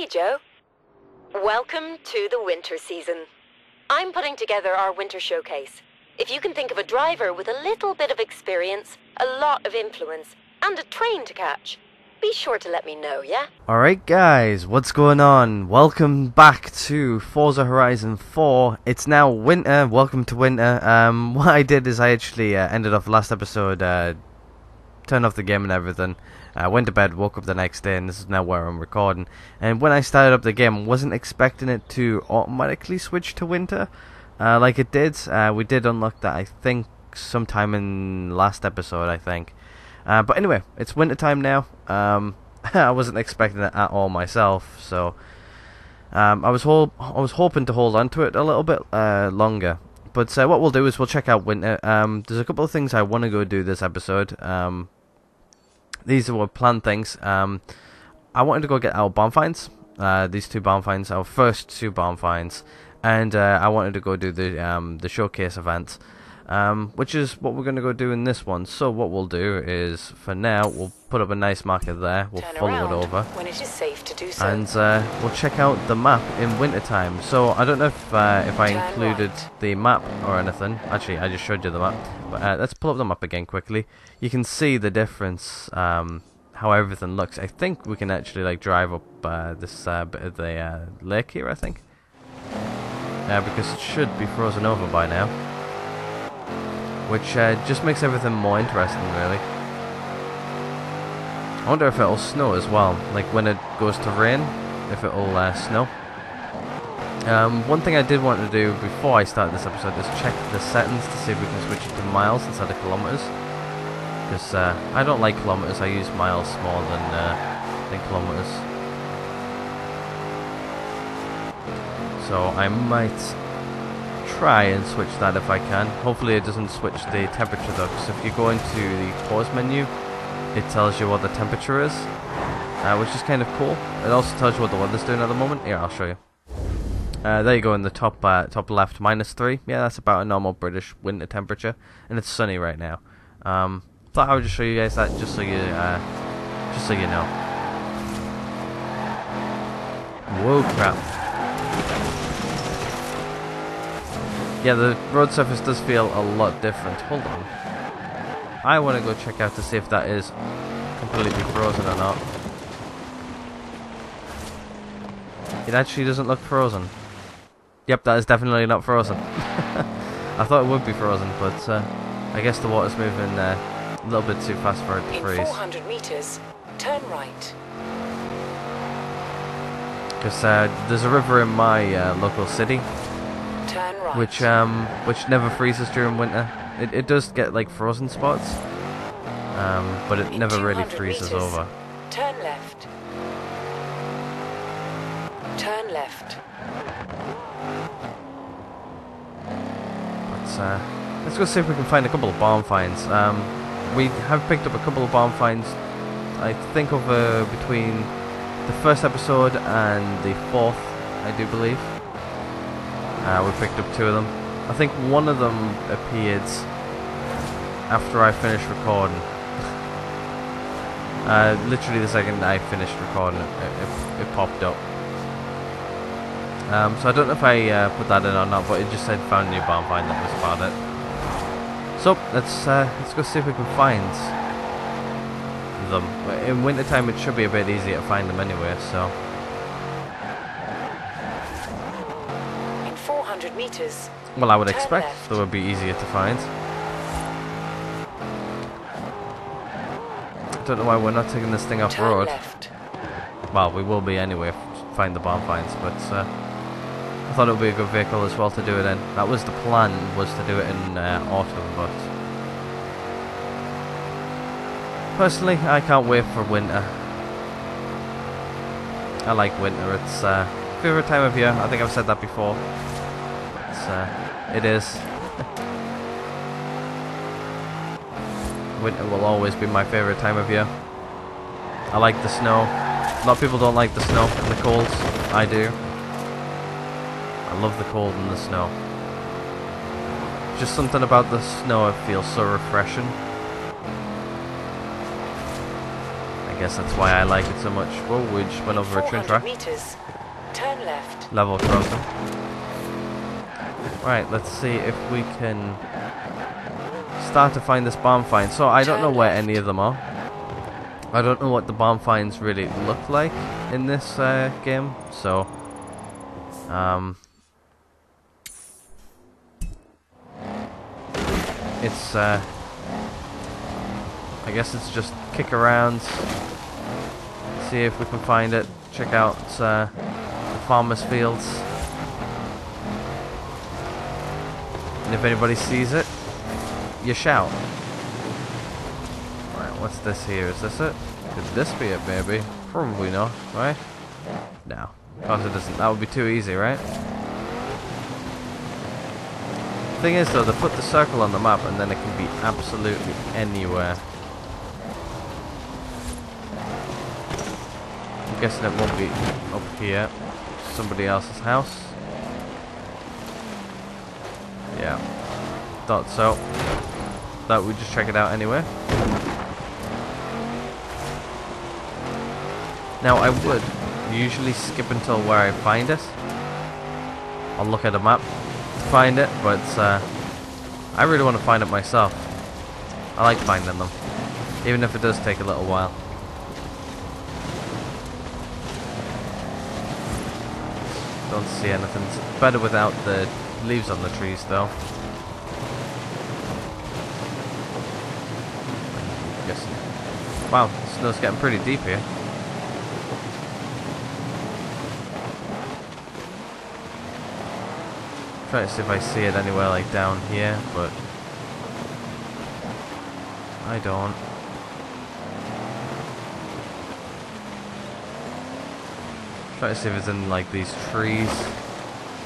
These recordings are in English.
Hey, Joe. Welcome to the winter season. I'm putting together our winter showcase. If you can think of a driver with a little bit of experience, a lot of influence, and a train to catch, be sure to let me know, yeah? Alright guys, what's going on? Welcome back to Forza Horizon 4. It's now winter, welcome to winter. Um, what I did is I actually uh, ended off last episode, uh, turned off the game and everything. I went to bed, woke up the next day, and this is now where I'm recording. And when I started up the game, wasn't expecting it to automatically switch to winter, uh, like it did. Uh, we did unlock that, I think, sometime in last episode, I think. Uh, but anyway, it's winter time now. Um, I wasn't expecting it at all myself, so um, I was ho- I was hoping to hold on to it a little bit uh, longer. But uh, what we'll do is we'll check out winter. Um, there's a couple of things I want to go do this episode. These were planned things. Um, I wanted to go get our barn finds. Uh, these two barn finds, our first two barn finds, and uh, I wanted to go do the um, the showcase event, um, which is what we're going to go do in this one. So what we'll do is, for now, we'll put up a nice marker there. We'll Turn follow it over, when it is safe to do so. and uh, we'll check out the map in wintertime. So I don't know if uh, if I Turn included right. the map or anything. Actually, I just showed you the map. But uh, let's pull up the map again quickly. You can see the difference, um, how everything looks. I think we can actually like drive up uh, this uh, bit of the uh, lake here. I think, because it should be frozen over by now, which uh, just makes everything more interesting, really. I wonder if it'll snow as well, like when it goes to rain, if it'll uh, snow. Um, one thing I did want to do before I start this episode is check the settings to see if we can switch it to miles instead of kilometers. Because uh, I don't like kilometers, I use miles more than, uh, than kilometers. So I might try and switch that if I can. Hopefully it doesn't switch the temperature though, because if you go into the pause menu, it tells you what the temperature is, uh, which is kind of cool. It also tells you what the weather's doing at the moment. Here, I'll show you. Uh, there you go in the top uh, top left, minus three. Yeah, that's about a normal British winter temperature, and it's sunny right now. Um, thought I would just show you guys that, just so you uh, just so you know. Whoa, crap! Yeah, the road surface does feel a lot different. Hold on. I want to go check out to see if that is completely frozen or not. It actually doesn't look frozen. Yep, that is definitely not frozen. I thought it would be frozen, but uh, I guess the water's moving uh, a little bit too fast for it to In freeze. 400 meters, turn right. Because uh, there's a river in my uh, local city, right. which um, which never freezes during winter. It, it does get like frozen spots, um, but it In never really freezes meters, over. Turn left. Turn left. But uh, let's go see if we can find a couple of barn finds. Um, we have picked up a couple of barn finds. I think over between the first episode and the fourth, I do believe. Uh, we picked up two of them. I think one of them appeared after I finished recording. uh, literally the second I finished recording, it, it, it popped up. Um, so I don't know if I uh, put that in or not, but it just said found a new barn find. That was about it. So let's uh, let's go see if we can find them. In wintertime, it should be a bit easier to find them anyway. So In 400 meters, well, I would Turn expect left. they would be easier to find. I don't know why we're not taking this thing off turn road. left. Well, we will be anyway. Find the barn finds, but uh, I thought it would be a good vehicle as well to do it in. That was the plan, was to do it in uh, autumn, but personally, I can't wait for winter. I like winter. It's uh, favorite time of year. I think I've said that before. It's uh, it is. winter will always be my favorite time of year. I like the snow. A lot of people don't like the snow and the cold. I do. I love the cold and the snow. Just something about the snow, it feels so refreshing. I guess that's why I like it so much. Whoa, we just went over a train track. meters. Turn left. Level crossing. Right, let's see if we can start to find this barn find. So I don't know where any of them are. I don't know what the barn finds really look like in this uh, game. So, um, it's uh, I guess it's just kick around, see if we can find it. Check out uh, the farmers' fields. And if anybody sees it, you shout. Alright, what's this here? Is this it? Could this be it, maybe? Probably not, right? No. Of course it doesn't. That would be too easy, right? Thing is, though, they put the circle on the map and then it can be absolutely anywhere. I'm guessing it won't be up here. Somebody else's house. Yeah. Thought so. Thought we'd just check it out anyway. Now I would usually skip until where I find it. I'll look at a map to find it, but uh, I really want to find it myself. I like finding them, even if it does take a little while. Don't see anything. It's better without the leaves on the trees, though. Guess. Wow, snow's getting pretty deep here. Try to see if I see it anywhere like down here, but I don't. Try to see if it's in like these trees.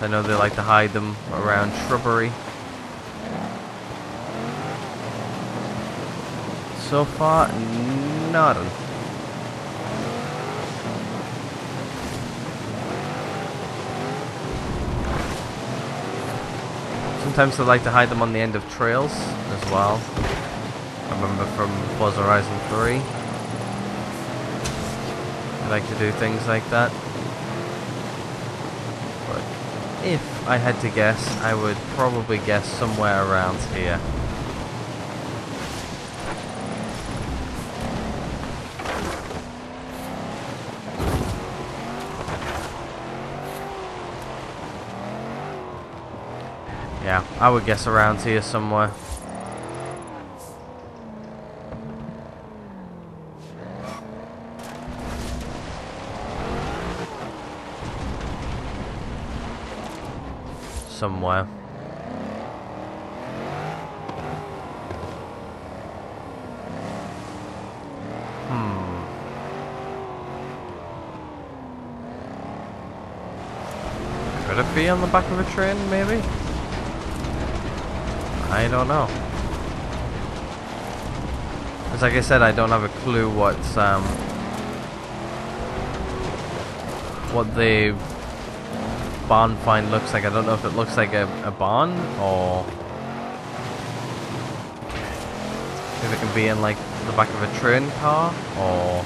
I know they like to hide them around shrubbery. So far, Sometimes they like to hide them on the end of trails as well. I remember from Forza Horizon 3. I like to do things like that. But if I had to guess, I would probably guess somewhere around here. Yeah, I would guess around here somewhere. Somewhere. Hmm. Could it be on the back of a train, maybe? I don't know. As like I said, I don't have a clue what um what the barn find looks like. I don't know if it looks like a, a barn or if it can be in like the back of a train car or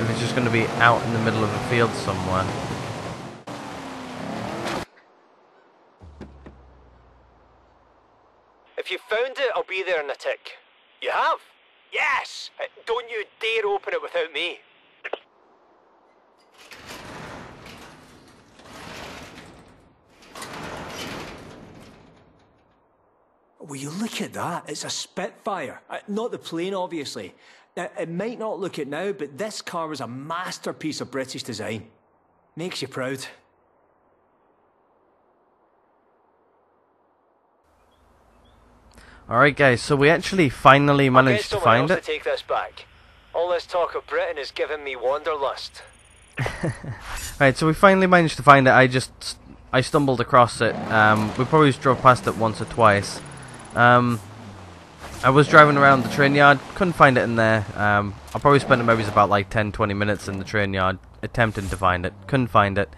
if it's just going to be out in the middle of a field somewhere. If you found it, I'll be there in a tick. You have? Yes! Uh, Don't you dare open it without me. Will you look at that? It's a Spitfire. Uh, not the plane, obviously. Now, it might not look it now, but this car was a masterpiece of British design. Makes you proud. Alright guys, so we actually finally managed to find it. to take this back. All this talk of Britain is giving me wanderlust. Alright, so we finally managed to find it. I just I stumbled across it. Um, we probably just drove past it once or twice. Um, I was driving around the train yard, couldn't find it in there. Um, I probably spent maybe about like 10, 20 minutes in the train yard attempting to find it. Couldn't find it.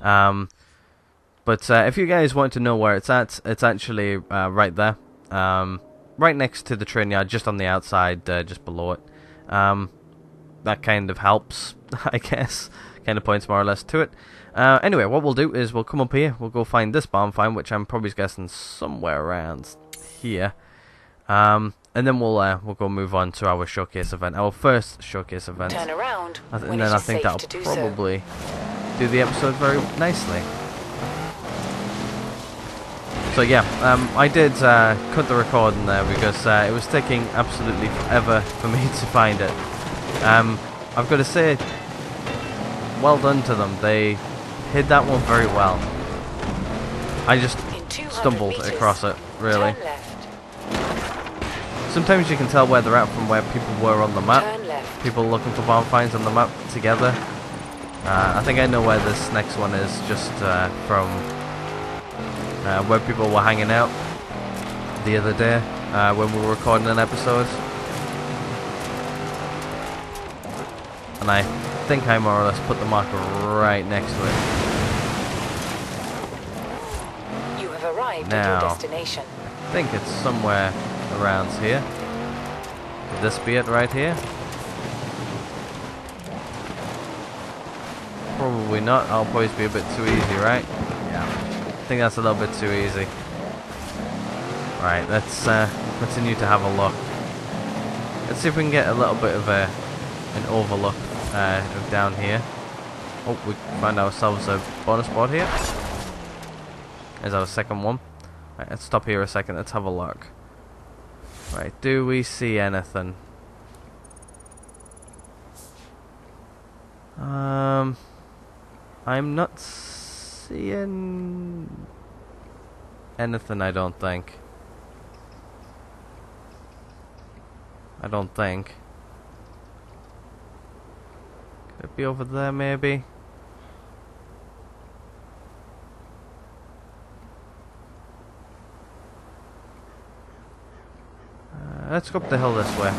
Um, but uh, if you guys want to know where it's at, it's actually uh, right there. Um, right next to the train yard, just on the outside, uh, just below it. Um, that kind of helps, I guess. Kind of points more or less to it. Uh, anyway, what we'll do is we'll come up here, we'll go find this barn find, which I'm probably guessing somewhere around here. Um, and then we'll uh, we'll go move on to our showcase event, our first showcase event. Turn around. I th- when and then I think that'll do probably do the episode very nicely. So yeah, um, I did uh, cut the recording there because uh, it was taking absolutely forever for me to find it. Um, I've got to say, well done to them. They hid that one very well. I just So. In 200 stumbled meters, across it, really. Sometimes you can tell where they're at from where people were on the map. People looking for barn finds on the map together. Uh, I think I know where this next one is, just uh, from uh, where people were hanging out the other day uh, when we were recording an episode. And I think I more or less put the marker right next to it. You have arrived Now. at your destination. I think it's somewhere around here. Could this be it right here? Probably not. I'll always be a bit too easy, right? Think that's a little bit too easy. Right, let's uh, continue to have a look. Let's see if we can get a little bit of a an overlook uh, of down here. Oh, we find ourselves a bonus board here. Is our second one. Right, let's stop here a second. Let's have a look. Right, do we see anything? Um, I'm not seeing anything. I don't think. I don't think. Could it be over there, maybe? Uh, let's go up the hill this way.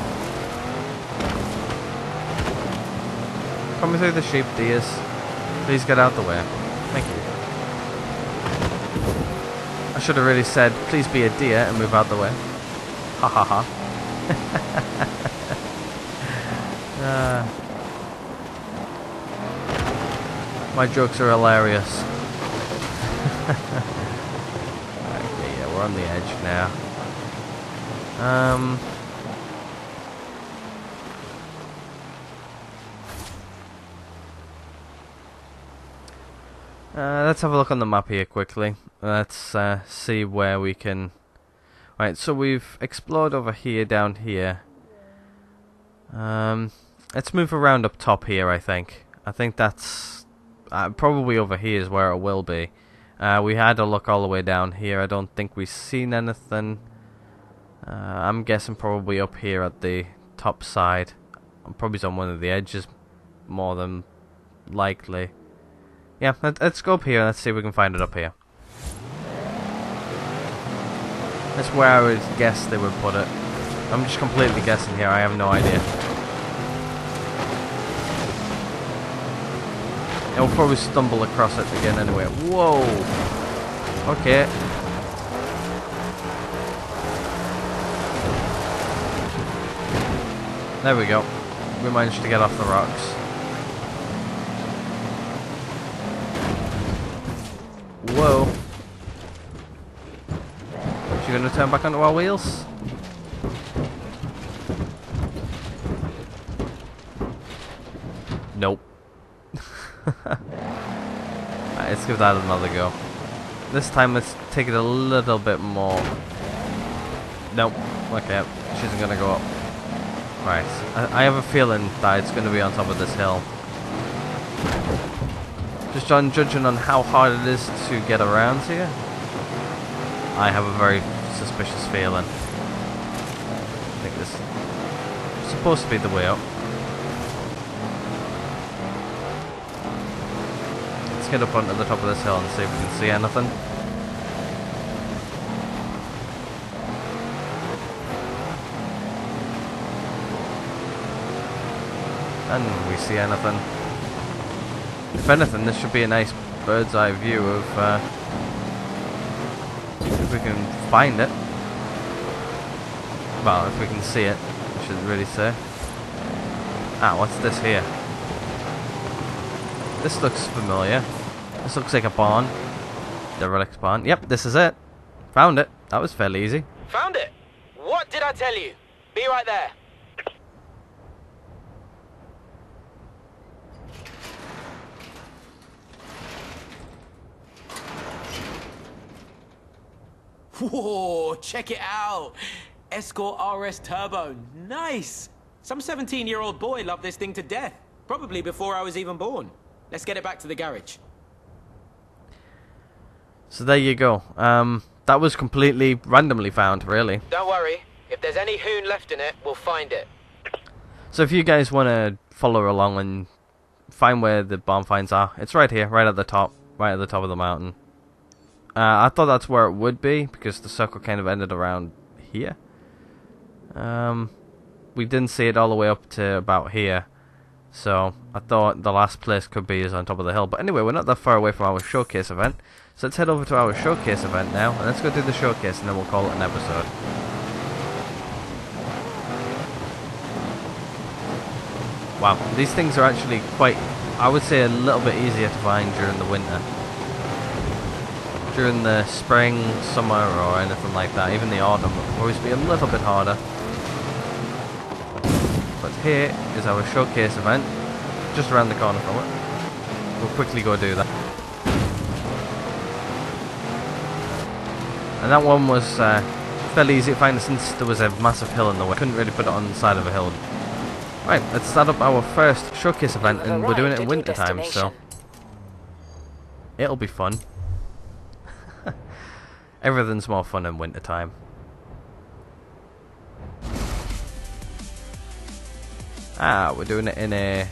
Coming through the sheep, dears. Please get out the way. Thank you. Should have really said, please be a deer and move out the way. Ha ha ha. uh, my jokes are hilarious. okay, yeah, we're on the edge now. Um. Uh, let's have a look on the map here quickly. Let's uh, see where we can. Right, so we've explored over here, down here. Um, let's move around up top here. I think. I think that's uh, probably over here is where it will be. Uh, we had a look all the way down here. I don't think we've seen anything. Uh, I'm guessing probably up here at the top side. I'm probably on one of the edges, more than likely. Yeah, let, us go up here let's see if we can find it up here. That's where I would guess they would put it. I'm just completely guessing here. I have no idea. And we'll probably stumble across it again anyway. Whoa! Okay. There we go. We managed to get off the rocks. Whoa. She gonna turn back onto our wheels? Nope. Alright, let's give that another go. This time let's take it a little bit more. Nope. Okay, she isn't gonna go up. Right. I, I have a feeling that it's going to be on top of this hill. Just on judging on how hard it is to get around here, I have a very suspicious feeling. I think this is supposed to be the way up. Let's get up onto the top of this hill and see if we can see anything. And we see anything. If anything, this should be a nice bird's eye view of, uh, if we can find it. Well, if we can see it, I should really say. Ah, what's this here? This looks familiar. This looks like a barn. Derelict barn. Yep, this is it. Found it. That was fairly easy. Found it. What did I tell you? Be right there. Whoa, check it out. Escort RS Turbo. Nice. Some 17 year old boy loved this thing to death. Probably before I was even born. Let's get it back to the garage. So there you go. Um, that was completely randomly found, really. Don't worry. If there's any hoon left in it, we'll find it. So if you guys want to follow along and find where the barn finds are, it's right here, right at the top, right at the top of the mountain. Uh, I thought that's where it would be because the circle kind of ended around here. Um, we didn't see it all the way up to about here, so I thought the last place could be is on top of the hill. But anyway, we're not that far away from our showcase event, so let's head over to our showcase event now, and let's go do the showcase, and then we'll call it an episode. Wow, these things are actually quite, I would say, a little bit easier to find during the winter. During the spring, summer, or anything like that, even the autumn, will always be a little bit harder. But here is our showcase event, just around the corner from it. We'll quickly go do that. And that one was uh, fairly easy to find since there was a massive hill in the way. Couldn't really put it on the side of a hill. Right, let's start up our first showcase event, and we're doing it in winter time, so it'll be fun. Everything's more fun in winter time. Ah, we're doing it in a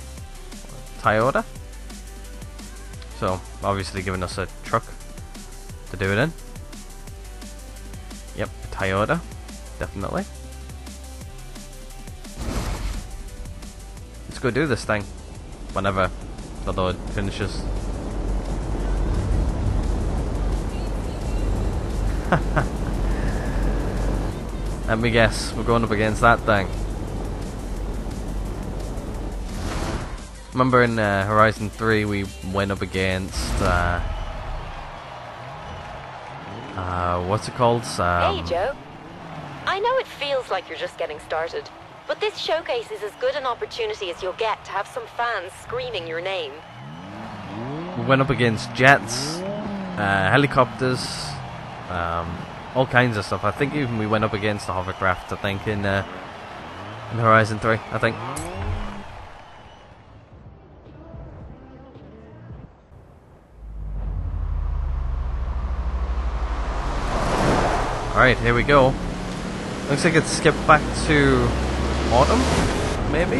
Toyota. So, obviously giving us a truck to do it in. Yep, Toyota, definitely. Let's go do this thing. Whenever the load finishes. Let me guess, we're going up against that thing. Remember in uh, Horizon 3 we went up against, uh, uh, what's it called? Um, Hey, Joe. I know it feels like you're just getting started, but this showcase is as good an opportunity as you'll get to have some fans screaming your name. We went up against jets, uh, helicopters, um, all kinds of stuff. I think even we went up against the hovercraft. I think in uh, in Horizon Three. I think. All right, here we go. Looks like it's skipped back to autumn, maybe.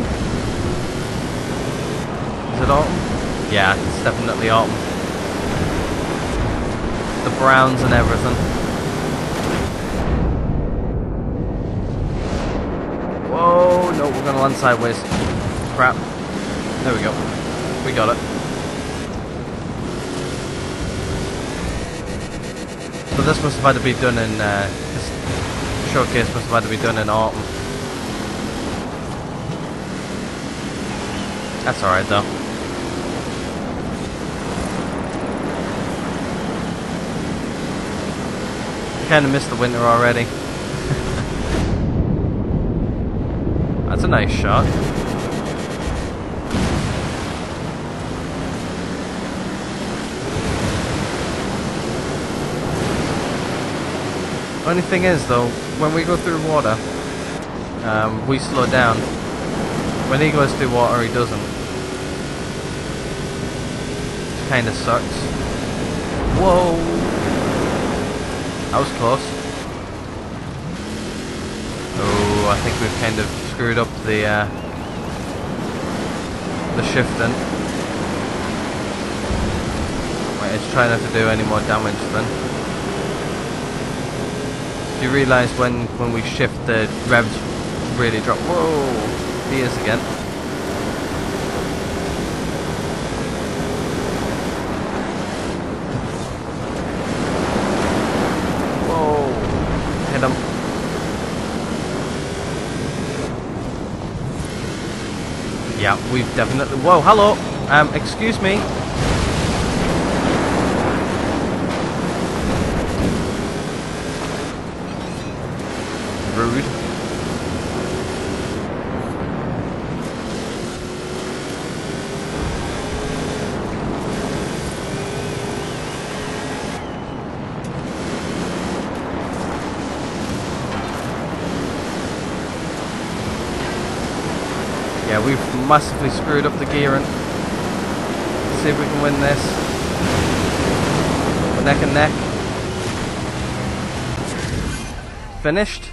Is it autumn? Yeah, it's definitely autumn. The browns and everything. Whoa, no, we're gonna land sideways. Crap. There we go. We got it. So this must have had to be done in, uh, this showcase must have had to be done in autumn. That's alright though. Kinda missed the winter already. That's a nice shot. Only thing is though, when we go through water, um, we slow down. When he goes through water, he doesn't. Kind of sucks. Whoa! That was close. Oh, I think we've kind of screwed up the uh, the shifting. Right, let's try not to do any more damage then. Do you realise when when we shift the revs really drop? Whoa! He is again. Whoa! Hit him. Yeah, we've definitely... Whoa, hello! Um, excuse me. Rude. Yeah, we've massively screwed up the gearing. Let's see if we can win this. We're neck and neck. Finished.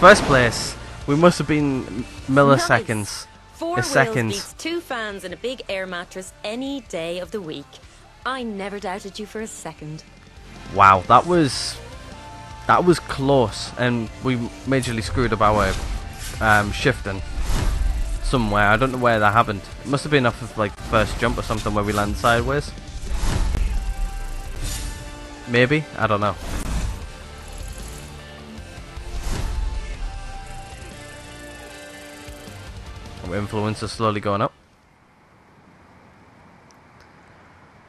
First place. We must have been milliseconds. Nice. Four A seconds. beats two fans and a big air mattress any day of the week. I never doubted you for a second. Wow, that was that was close, and we majorly screwed up our um, shifting somewhere. I don't know where that happened. It must have been off of like first jump or something where we land sideways. Maybe I don't know. Our influence is slowly going up.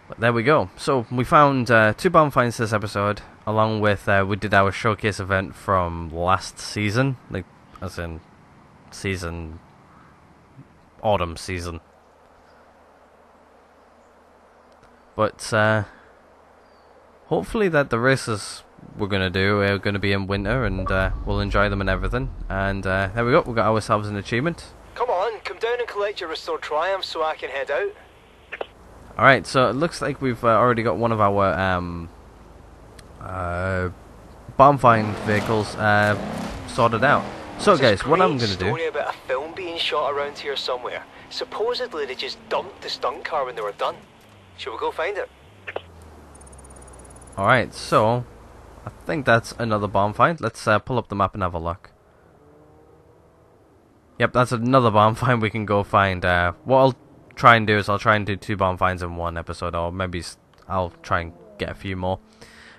But there we go. So we found uh, two barn finds this episode, along with uh, we did our showcase event from last season, like as in season autumn season. But uh, hopefully that the races we're gonna do are gonna be in winter, and uh, we'll enjoy them and everything. And uh, there we go. We got ourselves an achievement. Come on, come down and collect your restored triumph so I can head out. All right, so it looks like we've uh, already got one of our um, uh, barn find vehicles uh, sorted out. So, guys, what I'm gonna do? Shot around here somewhere. Supposedly they just dumped the stunt car when they were done. Shall we go find it? All right, so I think that's another barn find. Let's uh, pull up the map and have a look. Yep, that's another barn find we can go find. Uh, what I'll try and do is I'll try and do two barn finds in one episode, or maybe I'll try and get a few more.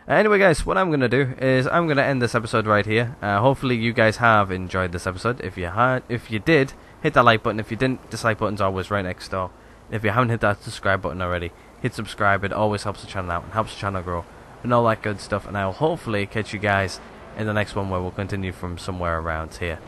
Anyway, guys, what I'm gonna do is I'm gonna end this episode right here. Uh, hopefully, you guys have enjoyed this episode. If you had, if you did, hit that like button. If you didn't, dislike button's always right next door. If you haven't hit that subscribe button already, hit subscribe. It always helps the channel out and helps the channel grow and all that good stuff. And I'll hopefully catch you guys in the next one where we'll continue from somewhere around here.